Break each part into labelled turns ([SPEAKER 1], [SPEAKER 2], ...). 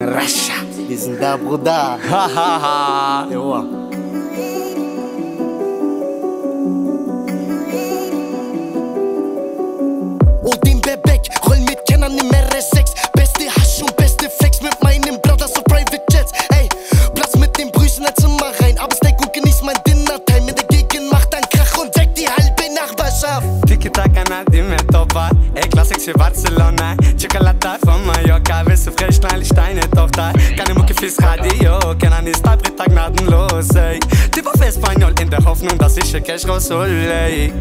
[SPEAKER 1] Russia. Bizda buda. Ha ha ha. Devam.
[SPEAKER 2] Tiki-Taka nadime topa Ey, Classics für Barcelona. Chocolata von Mallorca. Bist du frisch, kleine Steine, Tochter Keine Mucke fürs Radio Kennen ist Tag gnadenlos, ey. Typ auf Espanol in der Hoffnung, dass ich Cash raushol, ey.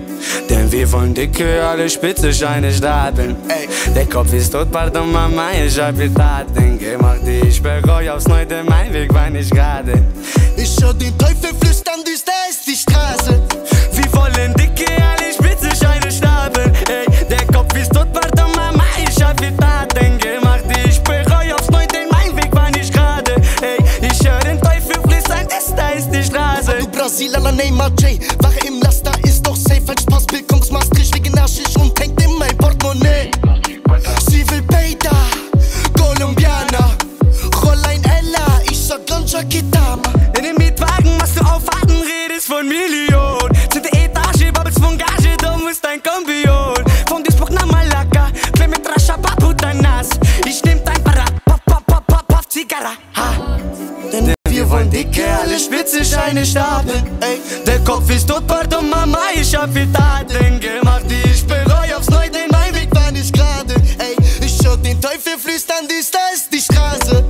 [SPEAKER 2] Denn wir wollen dicke, alle spitze Scheine stapeln Ey, der Kopf ist tot, pardon Mama, ich hab die Taten gemacht. Ich bereue aufs Neue, mein Weg war nicht gerade.
[SPEAKER 1] Ich hör den Teufel flüstern, Neymar J. Wache im Laster ist doch safe. Ein Spaßbild kommt aus Maastricht wegen Aschisch und hängt in mein Portemonnaie. Sie will Peida, Colombianer. Roll ein Ella, ich sag Lonja Kitama.
[SPEAKER 2] In dem Mietwagen machst du Auffahrten, redest von Million. Wollen dicke, alle spitze Scheine stapeln.
[SPEAKER 1] Ey.
[SPEAKER 2] Der Kopf ist tot, pardon Mama, ich hab viel Taten gemacht, die ich bereue aufs Neue, denn mein Weg
[SPEAKER 1] war nicht gerade. Ey, ich hör den Teufel flüstern, dies, da ist die Straße.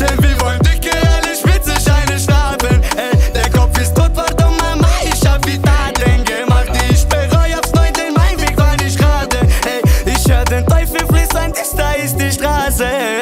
[SPEAKER 2] Denn wir wollen dicke, alle spitze Scheine stapeln. Ey, der Kopf ist tot, pardon Mama, ich hab viel Taten gemacht, die ich bereue aufs Neue, denn mein Weg war nicht gerade. Ey, ich hör den Teufel flüstern, das da ist die Straße.